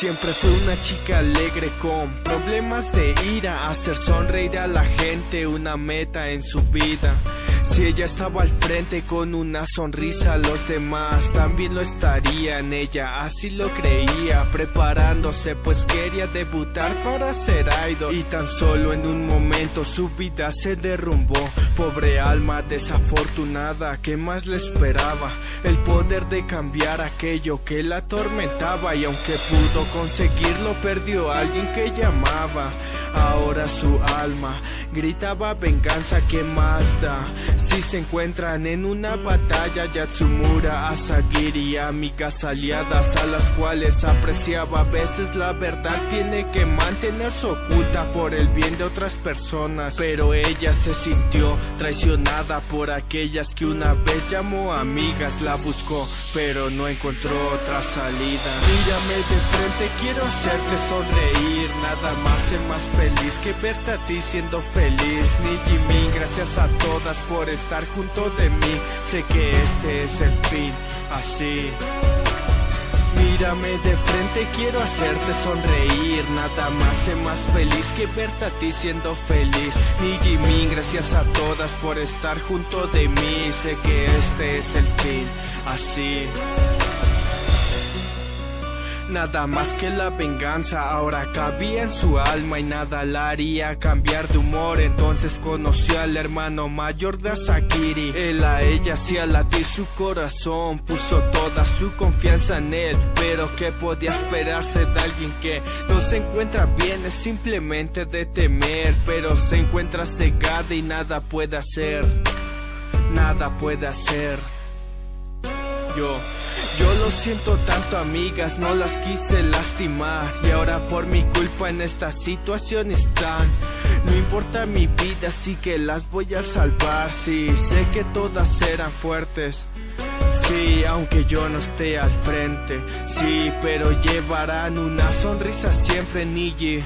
Siempre fue una chica alegre con problemas de ira, hacer sonreír a la gente, una meta en su vida. Si ella estaba al frente con una sonrisa, los demás también lo estarían. Ella así lo creía, preparándose, pues quería debutar para ser idol. Y tan solo en un momento su vida se derrumbó. Pobre alma desafortunada, ¿qué más le esperaba? El poder de cambiar aquello que la atormentaba. Y aunque pudo conseguirlo, perdió a alguien que llamaba. Ahora su alma gritaba venganza, ¿qué más da? Si se encuentran en una batalla, Yatsumura, Asagiri, amigas aliadas a las cuales apreciaba a veces la verdad tiene que mantenerse oculta por el bien de otras personas. Pero ella se sintió traicionada por aquellas que una vez llamó amigas, la buscó, pero no encontró otra salida. Mírame de frente, quiero hacerte sonreír, nada más sé más feliz que verte a ti siendo feliz. Ni Jimin, gracias a todas por estar junto de mí. Sé que este es el fin, así. Mírame de frente, quiero hacerte sonreír. Nada más sé más feliz que verte a ti siendo feliz. Ni Jimin, gracias a todas por estar junto de mí. Sé que este es el fin, así. Nada más que la venganza ahora cabía en su alma y nada la haría cambiar de humor. Entonces conoció al hermano mayor de Asakiri. Él a ella hacía latir su corazón, puso toda su confianza en él. Pero ¿qué podía esperarse de alguien que no se encuentra bien? Es simplemente de temer, pero se encuentra cegada y nada puede hacer. Nada puede hacer. Yo yo lo siento tanto amigas, no las quise lastimar. Y ahora por mi culpa en esta situación están. No importa mi vida, así que las voy a salvar. Sí, sé que todas eran fuertes. Sí, aunque yo no esté al frente. Sí, pero llevarán una sonrisa siempre, Niji.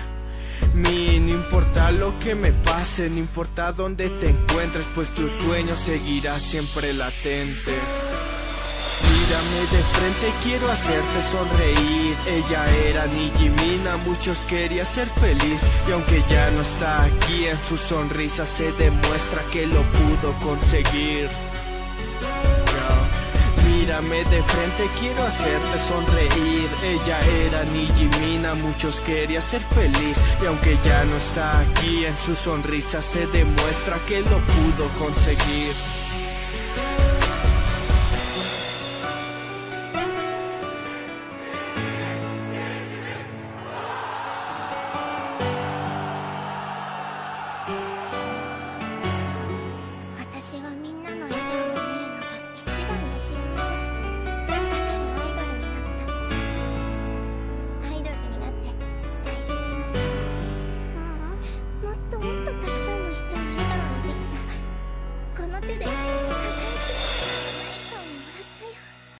Mi, no importa lo que me pase, no importa dónde te encuentres, pues tu sueño seguirá siempre latente. Mírame de frente, quiero hacerte sonreír. Ella era Nijimina, muchos quería ser feliz. Y aunque ya no está aquí, en su sonrisa se demuestra que lo pudo conseguir. Mírame de frente, quiero hacerte sonreír. Ella era Nijimina, muchos quería ser feliz. Y aunque ya no está aquí, en su sonrisa se demuestra que lo pudo conseguir.